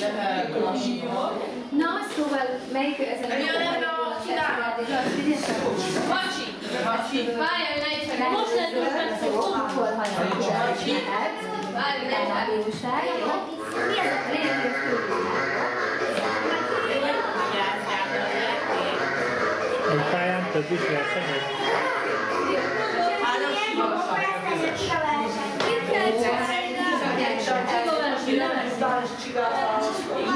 لها مشروع ناقصه ملك اذا Mochi. Mochi. Violation. Można trochę Mochi. Wypajam to dziś lecenie. Ale już She got